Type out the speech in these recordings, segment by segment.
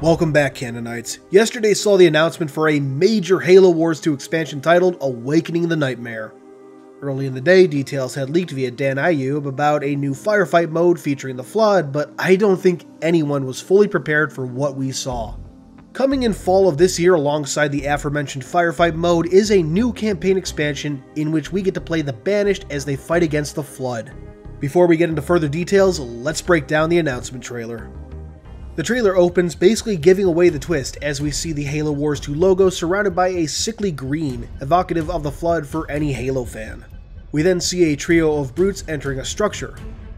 Welcome back, Canonites. Yesterday saw the announcement for a major Halo Wars 2 expansion titled Awakening the Nightmare. Early in the day, details had leaked via Dan Ayoub about a new firefight mode featuring the Flood, but I don't think anyone was fully prepared for what we saw. Coming in fall of this year alongside the aforementioned firefight mode is a new campaign expansion in which we get to play the Banished as they fight against the Flood. Before we get into further details, let's break down the announcement trailer. The trailer opens basically giving away the twist as we see the Halo Wars 2 logo surrounded by a sickly green, evocative of the Flood for any Halo fan. We then see a trio of brutes entering a structure.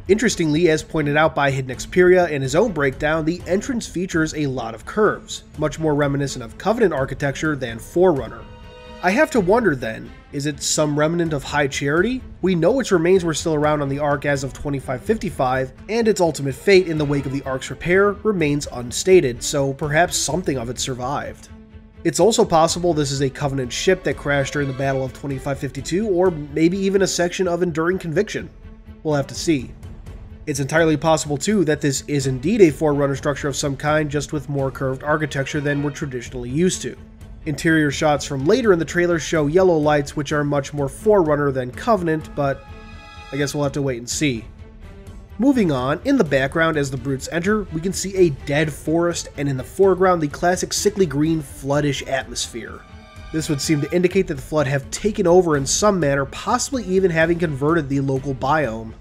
Interestingly, as pointed out by Hidden Xperia in his own breakdown, the entrance features a lot of curves, much more reminiscent of Covenant architecture than Forerunner. I have to wonder then, is it some remnant of High Charity? We know its remains were still around on the Ark as of 2555, and its ultimate fate in the wake of the Ark's repair remains unstated, so perhaps something of it survived. It's also possible this is a Covenant ship that crashed during the Battle of 2552, or maybe even a section of Enduring Conviction. We'll have to see. It's entirely possible too that this is indeed a Forerunner structure of some kind, just with more curved architecture than we're traditionally used to. Interior shots from later in the trailer show yellow lights, which are much more Forerunner than Covenant, but I guess we'll have to wait and see. Moving on, in the background as the brutes enter, we can see a dead forest, and in the foreground, the classic sickly green, floodish atmosphere. This would seem to indicate that the Flood have taken over in some manner, possibly even having converted the local biome.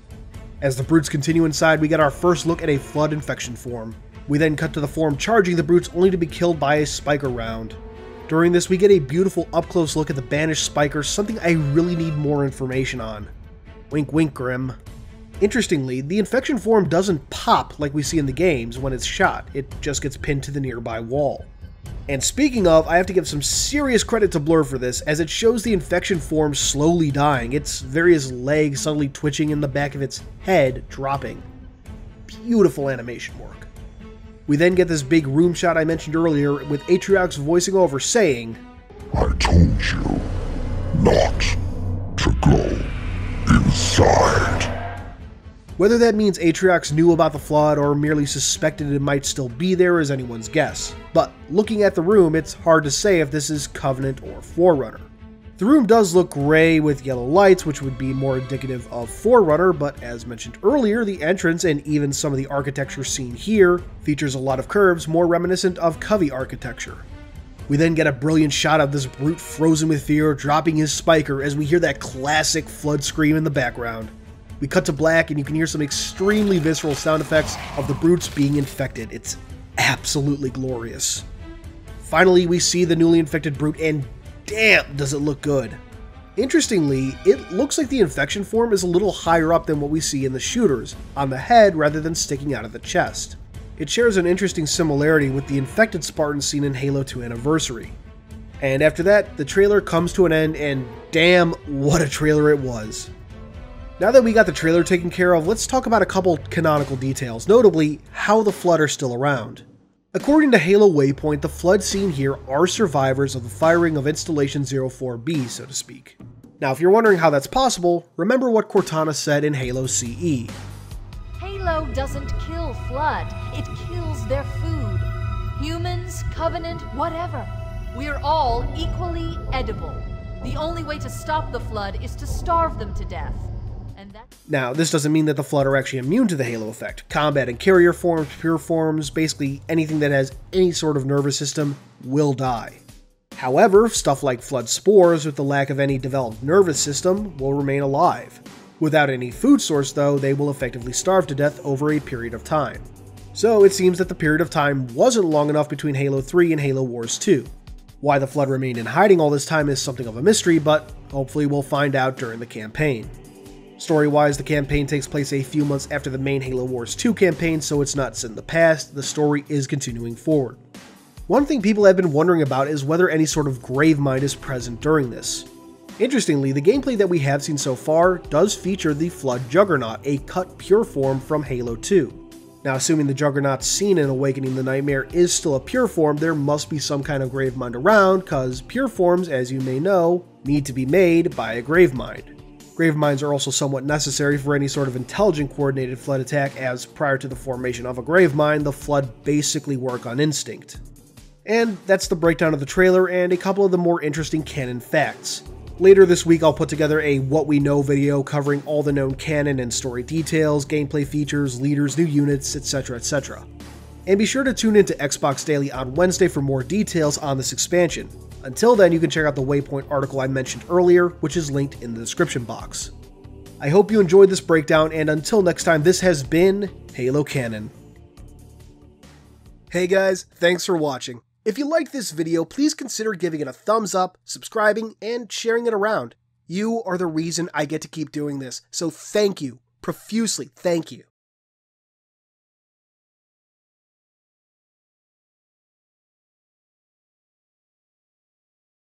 As the brutes continue inside, we get our first look at a Flood infection form. We then cut to the form charging the brutes only to be killed by a spiker round. During this, we get a beautiful up-close look at the banished spiker, something I really need more information on. Wink wink, Grim. Interestingly, the infection form doesn't pop like we see in the games when it's shot, it just gets pinned to the nearby wall. And speaking of, I have to give some serious credit to Blur for this, as it shows the infection form slowly dying, its various legs suddenly twitching in the back of its head dropping. Beautiful animation work. We then get this big room shot I mentioned earlier with Atriox voicing over saying, I told you not to go inside. Whether that means Atriox knew about the Flood or merely suspected it might still be there is anyone's guess, but looking at the room, it's hard to say if this is Covenant or Forerunner. The room does look gray with yellow lights, which would be more indicative of Forerunner, but as mentioned earlier, the entrance and even some of the architecture seen here features a lot of curves more reminiscent of Covey architecture. We then get a brilliant shot of this brute frozen with fear dropping his spiker as we hear that classic flood scream in the background. We cut to black and you can hear some extremely visceral sound effects of the brutes being infected. It's absolutely glorious. Finally, we see the newly infected brute and damn, does it look good. Interestingly, it looks like the infection form is a little higher up than what we see in the shooters, on the head rather than sticking out of the chest. It shares an interesting similarity with the infected Spartan seen in Halo 2 Anniversary. And after that, the trailer comes to an end, and damn, what a trailer it was. Now that we got the trailer taken care of, let's talk about a couple canonical details, notably how the Flood are still around. According to Halo Waypoint, the Flood seen here are survivors of the firing of Installation 04B, so to speak. Now, if you're wondering how that's possible, remember what Cortana said in Halo CE. Halo doesn't kill Flood, it kills their food. Humans, Covenant, whatever. We're all equally edible. The only way to stop the Flood is to starve them to death. Now, this doesn't mean that the Flood are actually immune to the Halo effect. Combat and carrier forms, pure forms, basically anything that has any sort of nervous system will die. However, stuff like Flood spores with the lack of any developed nervous system will remain alive. Without any food source, though, they will effectively starve to death over a period of time. So it seems that the period of time wasn't long enough between Halo 3 and Halo Wars 2. Why the Flood remained in hiding all this time is something of a mystery, but hopefully we'll find out during the campaign. Story wise, the campaign takes place a few months after the main Halo Wars 2 campaign, so it's not set in the past, the story is continuing forward. One thing people have been wondering about is whether any sort of Gravemind is present during this. Interestingly, the gameplay that we have seen so far does feature the Flood Juggernaut, a cut pure form from Halo 2. Now, assuming the Juggernaut seen in Awakening the Nightmare is still a pure form, there must be some kind of Gravemind around, because pure forms, as you may know, need to be made by a Gravemind. Gravemind are also somewhat necessary for any sort of intelligent coordinated flood attack, as prior to the formation of a Gravemind, the flood basically work on instinct. And that's the breakdown of the trailer and a couple of the more interesting canon facts. Later this week, I'll put together a What We Know video covering all the known canon and story details, gameplay features, leaders, new units, etc., etc. And be sure to tune into Xbox Daily on Wednesday for more details on this expansion. Until then, you can check out the Waypoint article I mentioned earlier, which is linked in the description box. I hope you enjoyed this breakdown, and until next time, this has been Halo Canon. Hey guys, thanks for watching. If you liked this video, please consider giving it a thumbs up, subscribing, and sharing it around. You are the reason I get to keep doing this, so thank you, profusely thank you.